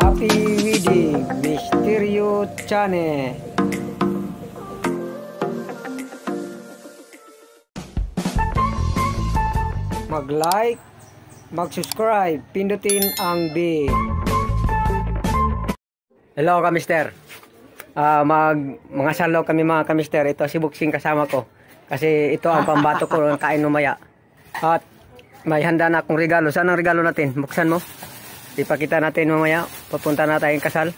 Happy Wedding Mysterio Channel Mag-like, mag-subscribe, pindutin ang bell. Hello kamister. Ah, mag mga salaw kami mga kamister. Ito si Buksing kasama ko. Kasi ito ang pambato ko ng kain mamaya. At may handa na akong regalo. Saan ang regalo natin? Buksan mo. Ipakita natin mamaya. Papunta na tayong kasal.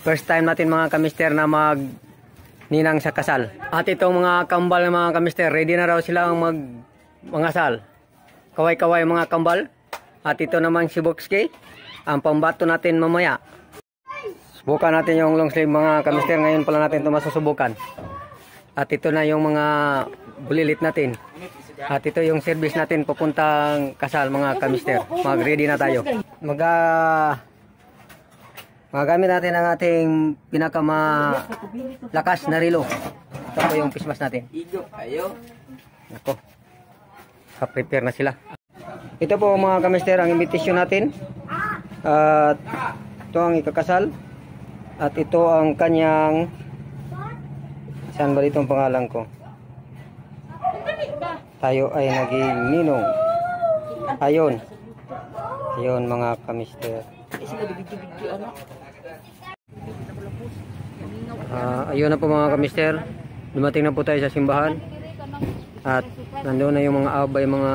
First time natin mga kamister na mag ninang sa kasal. At itong mga kambal ng mga kamister, ready na raw sila ang mag mangasal. Kaway-kaway mga kambal. At ito naman si Bukski. Ang pambato natin mamaya. Subukan natin yung long sleeve mga kamister. Ngayon pala natin ito masusubukan. At ito na yung mga bulilit natin. At ito yung service natin papuntang kasal mga kamister. Mag-ready na tayo. Mag uh, Magamit natin ang ating pinakamalakas na relo. Ito po yung pismas natin. Kayo. Ako. Ka-prepare na sila. Ito po mga kamister ang invitation natin. At ito ang ikakasal. At ito ang kanyang Saan ba dito ang pangalan ko? Tayo ay naging ninong. Ayun. Ayun mga kamister. Ah, ayun na po mga kamister. Dumating na po tayo sa simbahan. At nandoon na yung mga abay mga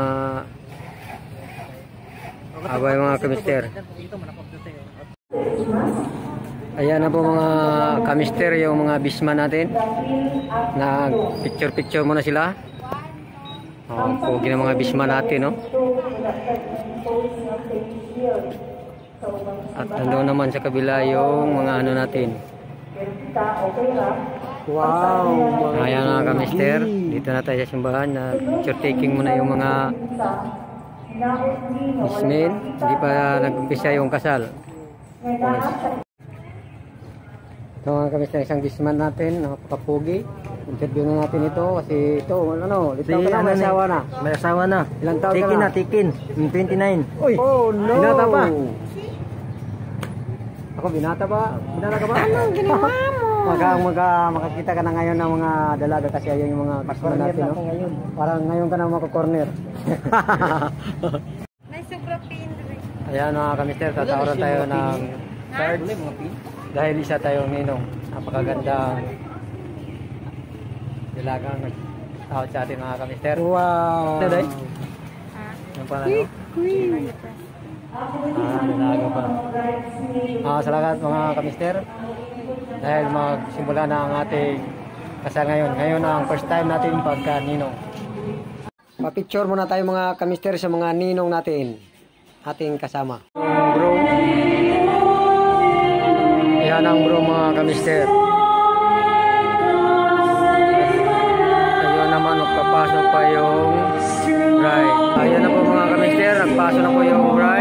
abay mga kamister. Ayan na po mga kamister yung mga bisma natin. Nag picture picture muna sila. Oh, pogi na mga bisma natin, no? At nandoon naman sa kabila yung mga ano natin. Wow. Ayan na kamister. Dito na tayo sa simbahan. na picture taking muna yung mga bismen. Hindi pa nag-umpisa yung kasal. Ito mga kamister, isang bisman natin. Napakapugi. Interview na natin ito kasi ito, ano, ito ka na, may asawa na. May asawa na. Ilang taon ka Tikin na? na, tikin. Yung 29. Uy, Oh, no. Binata pa. Ako, binata ba? Binata ka ba? Anong ginawa mo? Maka, maka, makakita ka na ngayon ng mga dalaga kasi ayun yung mga bisman natin, no? ngayon. Parang ngayon ka na makakorner. May sobra pindri. Ayan mga kamister, tatawaran tayo ng card. Dahil isa tayong ninong. Napakaganda dilagang nag-tawad sa atin mga kamister. Wow. Ito, Day? Ha? Yung pala, no? Ah, dilaga pa. Ah, salamat mga kamister. Dahil magsimula na ang ating kasal ngayon. Ngayon ang first time natin pagka ninong. Pa-picture muna tayo mga kamister sa mga ninong natin. Ating kasama. Bro. Yan ang bro mga kamister. Ayun naman, magpapasok pa yung bride. Ayun na po mga kamister, nagpasok na po yung bride.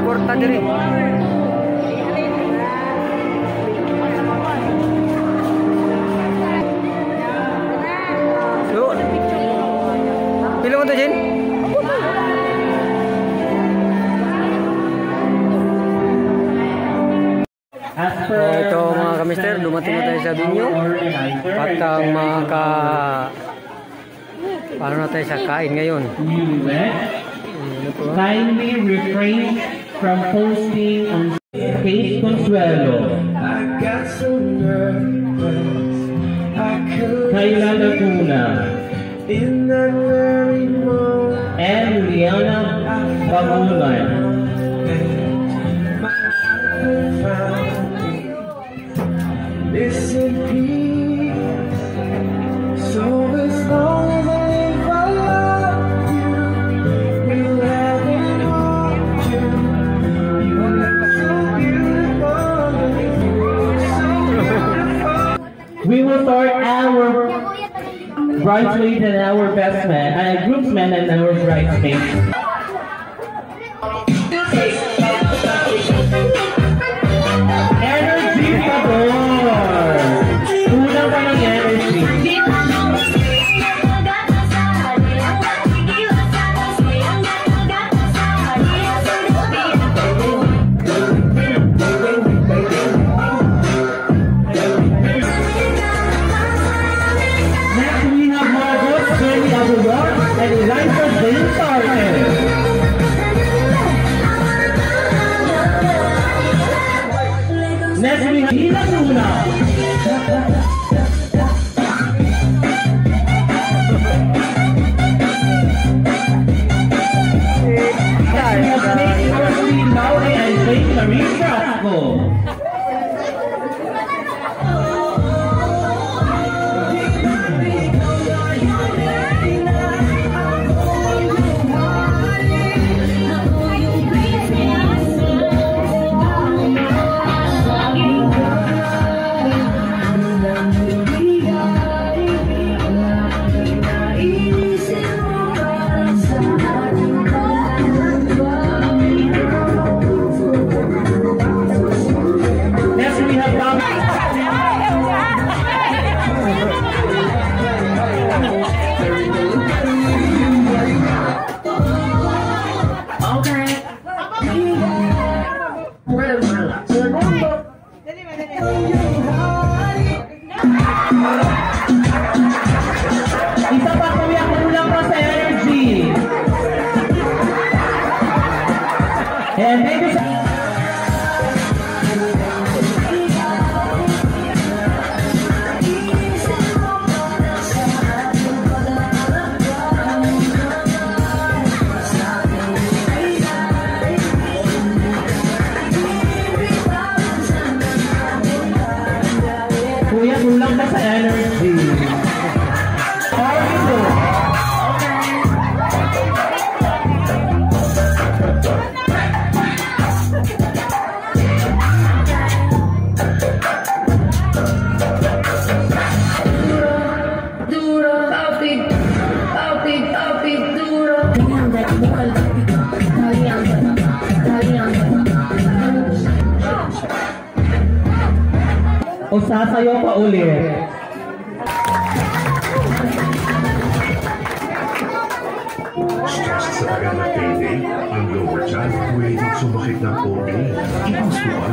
Kortan jadi. Yuk. Pilih to, Jin? Oh, ito mga kamister, dumating na tayo sa Binyo. At ang mga ka... Paano na tayo sa kain ngayon? kindly refrain from posting on Case Consuelo, Kayla Laguna, and Liana Pamulan. Listen, peace. Bridesmaid and our best man, uh, groomsmen and our bridesmaids. Obrigado, Kuya, kulang pa sa energy. O sasayaw pa ulit. Stress sa tagal na payday, ang lower child pwedeng sumakit ng OA. Ipasuan.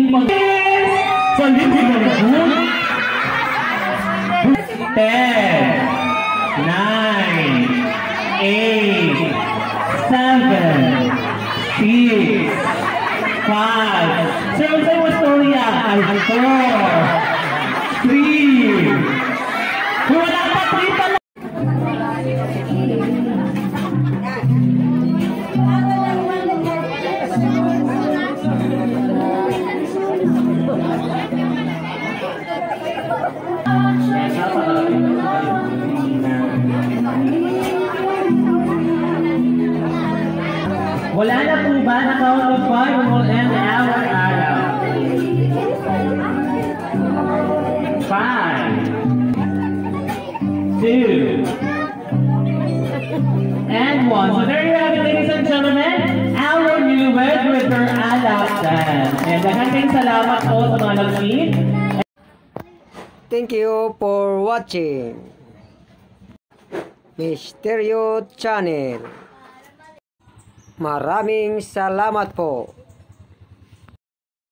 Four, two, and one. So there you have it, ladies and gentlemen, our new wed with her alak dance. And daghang salamat po sa mga nag-meet. Thank you for watching. Misteryo Channel. Maraming salamat po.